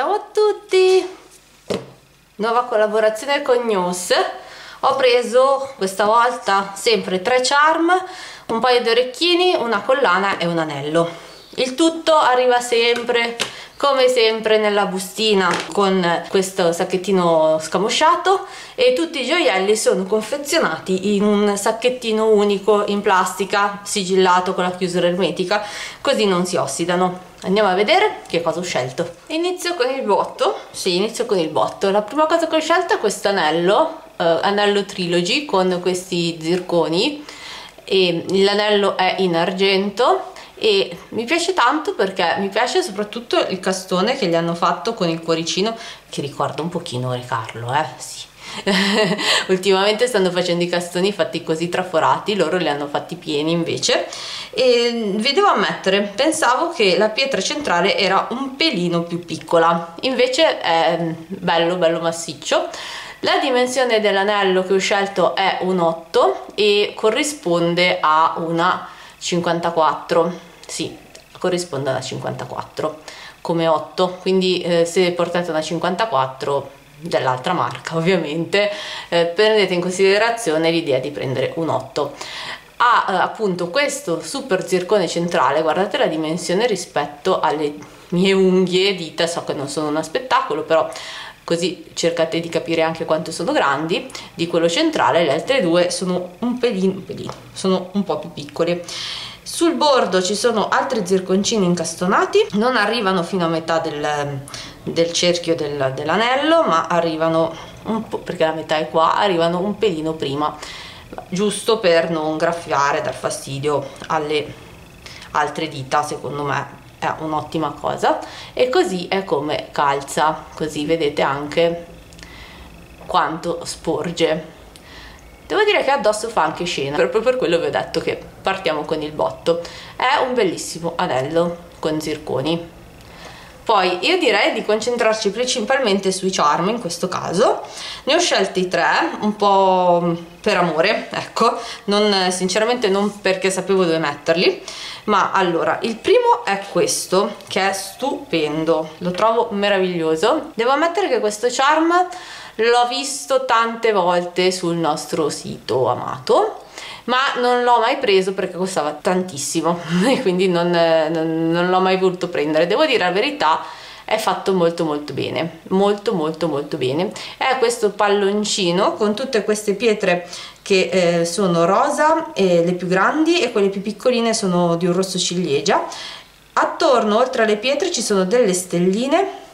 Ciao a tutti! Nuova collaborazione con News. Ho preso questa volta sempre tre charm, un paio di orecchini, una collana e un anello. Il tutto arriva sempre come sempre nella bustina con questo sacchettino scamosciato e tutti i gioielli sono confezionati in un sacchettino unico in plastica sigillato con la chiusura ermetica così non si ossidano. Andiamo a vedere che cosa ho scelto. Inizio con il botto. Sì inizio con il botto. La prima cosa che ho scelto è questo anello eh, anello trilogy con questi zirconi. E l'anello è in argento e mi piace tanto perché mi piace soprattutto il castone che gli hanno fatto con il cuoricino che ricorda un pochino Re Carlo, eh sì. Ultimamente stanno facendo i castoni fatti così traforati loro li hanno fatti pieni invece. E vi devo ammettere pensavo che la pietra centrale era un pelino più piccola. Invece è bello bello massiccio. La dimensione dell'anello che ho scelto è un 8 e corrisponde a una 54 sì, corrisponde alla 54 come 8 quindi eh, se portate una 54 dell'altra marca ovviamente eh, prendete in considerazione l'idea di prendere un 8 ha eh, appunto questo super zircone centrale guardate la dimensione rispetto alle mie unghie dita so che non sono uno spettacolo però così cercate di capire anche quanto sono grandi di quello centrale le altre due sono un pelino, un pelino sono un po' più piccole sul bordo ci sono altri zirconcini incastonati. Non arrivano fino a metà del, del cerchio del, dell'anello ma arrivano un po' perché la metà è qua arrivano un pelino prima giusto per non graffiare dar fastidio alle altre dita secondo me è un'ottima cosa. E così è come calza così vedete anche quanto sporge devo dire che addosso fa anche scena. Proprio per quello vi ho detto che partiamo con il botto. È un bellissimo anello con zirconi. Poi io direi di concentrarci principalmente sui charm in questo caso. Ne ho scelti tre un po' per amore ecco. Non, sinceramente non perché sapevo dove metterli. Ma allora il primo è questo che è stupendo. Lo trovo meraviglioso. Devo ammettere che questo charm l'ho visto tante volte sul nostro sito amato ma non l'ho mai preso perché costava tantissimo e quindi non, non, non l'ho mai voluto prendere. Devo dire la verità è fatto molto molto bene molto molto molto bene. È questo palloncino con tutte queste pietre che eh, sono rosa e le più grandi e quelle più piccoline sono di un rosso ciliegia. Attorno oltre alle pietre ci sono delle stelline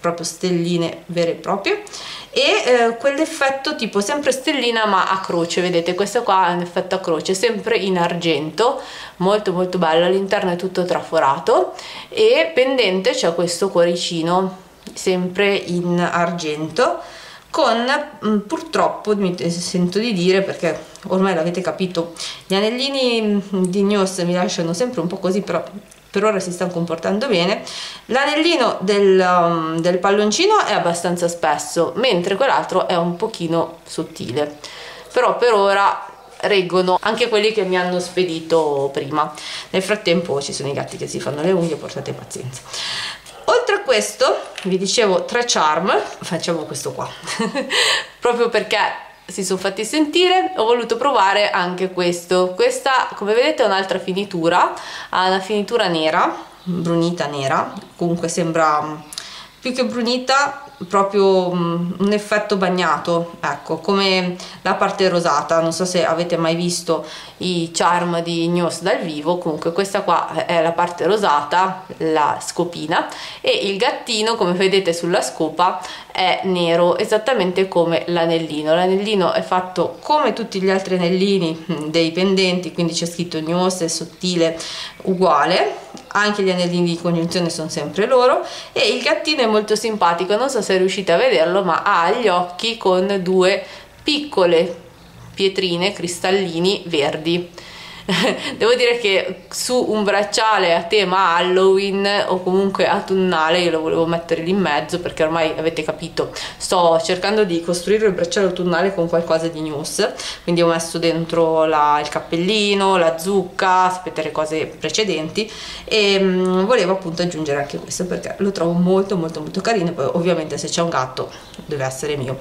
proprio stelline vere e proprie. E eh, quell'effetto tipo sempre stellina ma a croce vedete? Questo qua è un effetto a croce sempre in argento molto molto bello all'interno è tutto traforato e pendente c'è questo cuoricino sempre in argento con mm, purtroppo mi sento di dire perché ormai l'avete capito gli anellini mm, di News mi lasciano sempre un po' così però per ora si sta comportando bene l'anellino del, um, del palloncino è abbastanza spesso mentre quell'altro è un pochino sottile. Però per ora reggono anche quelli che mi hanno spedito prima. Nel frattempo ci sono i gatti che si fanno le unghie portate pazienza. Oltre a questo vi dicevo tre charm. Facciamo questo qua. Proprio perché si sono fatti sentire ho voluto provare anche questo. Questa come vedete è un'altra finitura. Ha una finitura nera brunita nera. Comunque sembra più che brunita proprio um, un effetto bagnato ecco come la parte rosata. Non so se avete mai visto i charm di News dal vivo. Comunque questa qua è la parte rosata la scopina. E il gattino come vedete sulla scopa è nero esattamente come l'anellino. L'anellino è fatto come tutti gli altri anellini mm, dei pendenti quindi c'è scritto è sottile uguale. Anche gli anellini di congiunzione sono sempre loro. E il gattino è molto simpatico non so se riuscite a vederlo ma ha gli occhi con due piccole pietrine cristallini verdi devo dire che su un bracciale a tema Halloween o comunque autunnale io lo volevo mettere lì in mezzo perché ormai avete capito sto cercando di costruire il bracciale autunnale con qualcosa di news. Quindi ho messo dentro la, il cappellino la zucca sapete le cose precedenti. E mh, mm, volevo appunto aggiungere anche questo perché lo trovo molto molto molto carino. Poi ovviamente se c'è un gatto deve essere mio.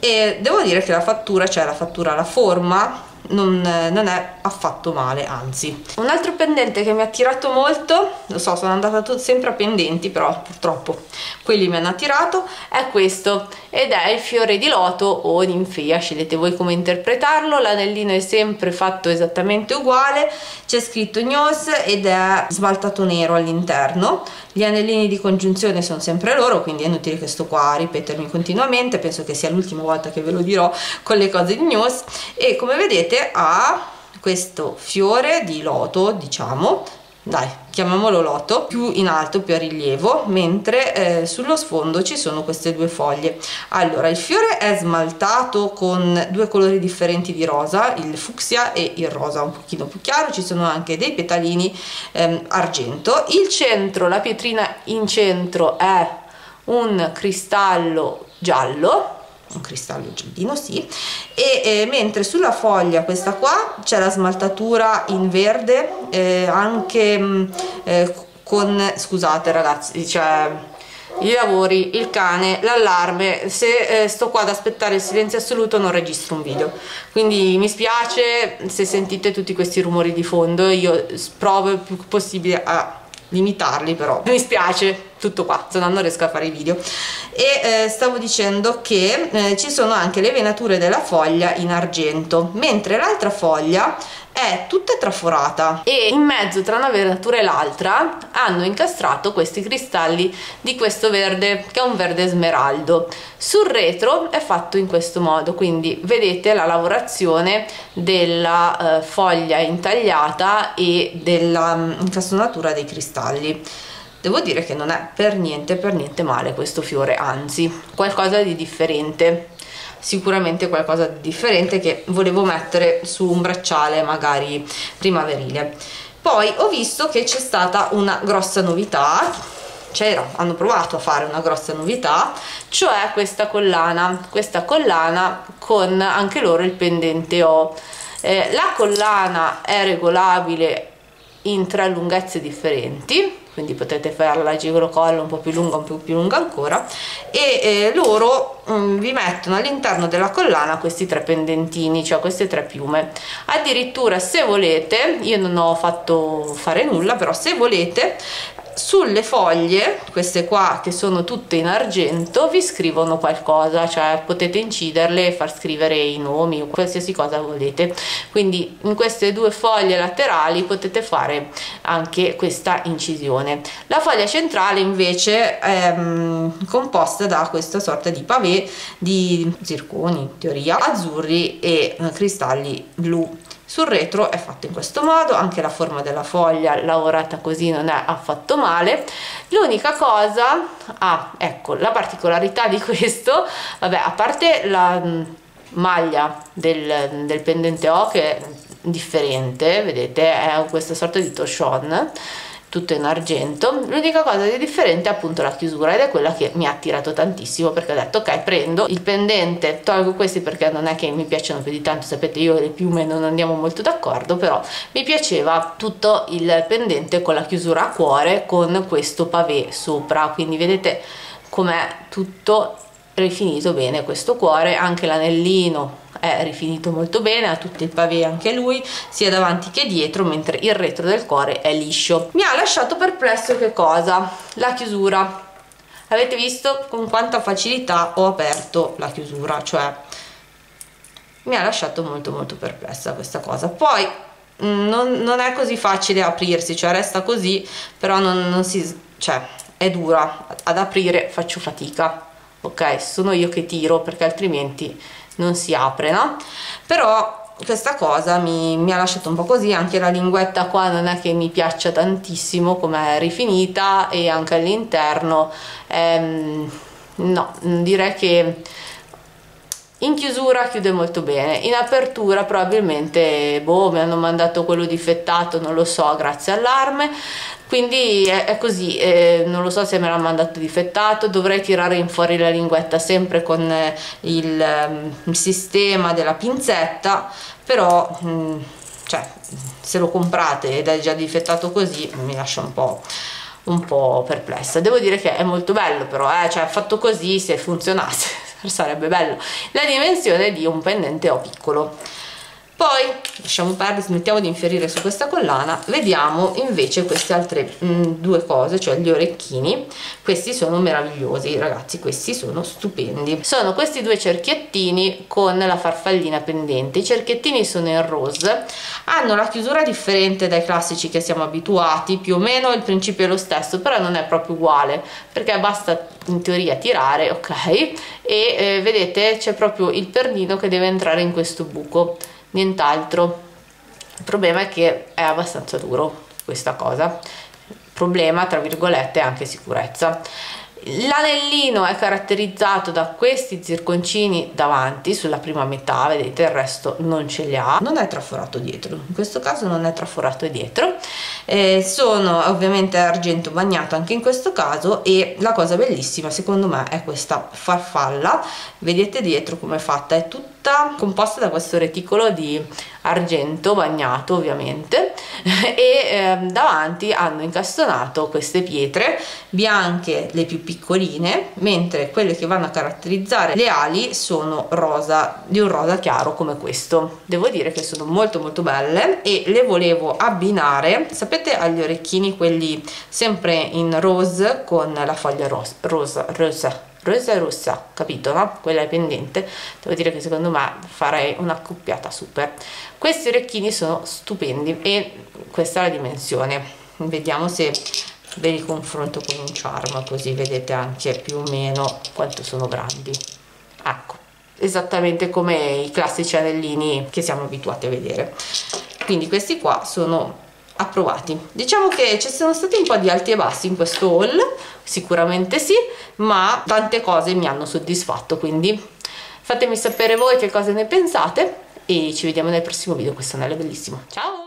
E devo dire che la fattura cioè la fattura la forma non, non, è affatto male anzi. Un altro pendente che mi ha attirato molto lo so sono andata sempre a pendenti però purtroppo quelli mi hanno attirato è questo. Ed è il fiore di loto o ninfea scegliete voi come interpretarlo. L'anellino è sempre fatto esattamente uguale. C'è scritto gnos ed è smaltato nero all'interno. Gli anellini di congiunzione sono sempre loro quindi è inutile che sto qua a ripetermi continuamente. Penso che sia l'ultima volta che ve lo dirò con le cose di gnos. E come vedete vedete ha questo fiore di loto diciamo. Dai chiamiamolo loto più in alto più a rilievo mentre eh, sullo sfondo ci sono queste due foglie. Allora il fiore è smaltato con due colori differenti di rosa il fucsia e il rosa un pochino più chiaro. Ci sono anche dei petalini ehm, argento. Il centro la pietrina in centro è un cristallo giallo un cristallo giallino sì. E eh, mentre sulla foglia questa qua c'è la smaltatura in verde eh, anche mm, eh, con scusate ragazzi cioè i lavori, il cane, l'allarme, se eh, sto qua ad aspettare il silenzio assoluto non registro un video, quindi mi spiace se sentite tutti questi rumori di fondo, io provo il più possibile a limitarli però. Mi spiace tutto qua se no non riesco a fare i video. E eh, stavo dicendo che eh, ci sono anche le venature della foglia in argento mentre l'altra foglia è tutta traforata. E in mezzo tra una venatura e l'altra hanno incastrato questi cristalli di questo verde che è un verde smeraldo. Sul retro è fatto in questo modo quindi vedete la lavorazione della eh, foglia intagliata e della mm, incastonatura dei cristalli. Devo dire che non è per niente per niente male questo fiore anzi qualcosa di differente sicuramente qualcosa di differente che volevo mettere su un bracciale magari primaverile poi ho visto che c'è stata una grossa novità c'era, hanno provato a fare una grossa novità, cioè questa collana, questa collana con anche loro il pendente O. Eh, la collana è regolabile in tre lunghezze differenti, quindi potete fare la girocollo un po' più lunga un po' più lunga ancora e eh, loro um, vi mettono all'interno della collana questi tre pendentini cioè queste tre piume. Addirittura se volete io non ho fatto fare nulla però se volete sulle foglie queste qua che sono tutte in argento vi scrivono qualcosa cioè potete inciderle e far scrivere i nomi o qualsiasi cosa volete. Quindi in queste due foglie laterali potete fare anche questa incisione. La foglia centrale invece è um, composta da questa sorta di pavé di zirconi in teoria azzurri e cristalli blu sul retro è fatto in questo modo anche la forma della foglia lavorata così non è affatto male. L'unica cosa ah ecco la particolarità di questo vabbè a parte la mm, maglia del, del pendente O che è differente vedete è questa sorta di torchon tutto in argento. L'unica cosa di differente è appunto la chiusura ed è quella che mi ha attirato tantissimo perché ho detto ok prendo il pendente tolgo questi perché non è che mi piacciono più di tanto sapete io e le piume non andiamo molto d'accordo però mi piaceva tutto il pendente con la chiusura a cuore con questo pavé sopra. Quindi vedete com'è tutto rifinito bene questo cuore anche l'anellino è rifinito molto bene ha tutto il pavé anche lui sia davanti che dietro mentre il retro del cuore è liscio. Mi ha lasciato perplesso che cosa? La chiusura. Avete visto con quanta facilità ho aperto la chiusura cioè mi ha lasciato molto molto perplessa questa cosa. Poi mm, non, non è così facile aprirsi cioè resta così però non, non si cioè è dura. Ad aprire faccio fatica ok? Sono io che tiro perché altrimenti non si apre no? Però questa cosa mi, mi, ha lasciato un po' così anche la linguetta qua non è che mi piaccia tantissimo come è rifinita e anche all'interno ehm, no direi che in chiusura chiude molto bene. In apertura probabilmente boh mi hanno mandato quello difettato non lo so grazie all'arme. Quindi è, è così. Eh, non lo so se me l'ha mandato difettato dovrei tirare in fuori la linguetta sempre con eh, il, um, il, sistema della pinzetta però mh, mm, cioè se lo comprate ed è già difettato così mi lascia un po' un po' perplessa. Devo dire che è molto bello però eh, cioè fatto così se funzionasse sarebbe bello. La dimensione di un pendente o piccolo poi lasciamo perdere smettiamo di infierire su questa collana vediamo invece queste altre mh, mm, due cose cioè gli orecchini. Questi sono meravigliosi ragazzi questi sono stupendi. Sono questi due cerchiettini con la farfallina pendente. I cerchiettini sono in rose hanno la chiusura differente dai classici che siamo abituati più o meno il principio è lo stesso però non è proprio uguale perché basta in teoria tirare ok? E eh, vedete c'è proprio il pernino che deve entrare in questo buco nient'altro. Il problema è che è abbastanza duro questa cosa. Problema tra virgolette anche sicurezza L'anellino è caratterizzato da questi zirconcini davanti sulla prima metà, vedete il resto non ce li ha, non è traforato dietro, in questo caso non è traforato dietro, eh, sono ovviamente argento bagnato anche in questo caso e la cosa bellissima secondo me è questa farfalla, vedete dietro come è fatta, è tutta composta da questo reticolo di argento bagnato ovviamente e eh, davanti hanno incastonato queste pietre bianche le più piccoline mentre quelle che vanno a caratterizzare le ali sono rosa di un rosa chiaro come questo. Devo dire che sono molto molto belle e le volevo abbinare sapete agli orecchini quelli sempre in rose con la foglia rosa rosa, rosa rosa rossa capito no? quella è pendente. Devo dire che secondo me farei una coppiata super. Questi orecchini sono stupendi e questa è la dimensione. Vediamo se ve li confronto con un charm così vedete anche più o meno quanto sono grandi. Ecco esattamente come i classici anellini che siamo abituati a vedere. Quindi questi qua sono approvati. Diciamo che ci sono stati un po' di alti e bassi in questo haul sicuramente sì ma tante cose mi hanno soddisfatto quindi fatemi sapere voi che cosa ne pensate e ci vediamo nel prossimo video questo anello è bellissimo. Ciao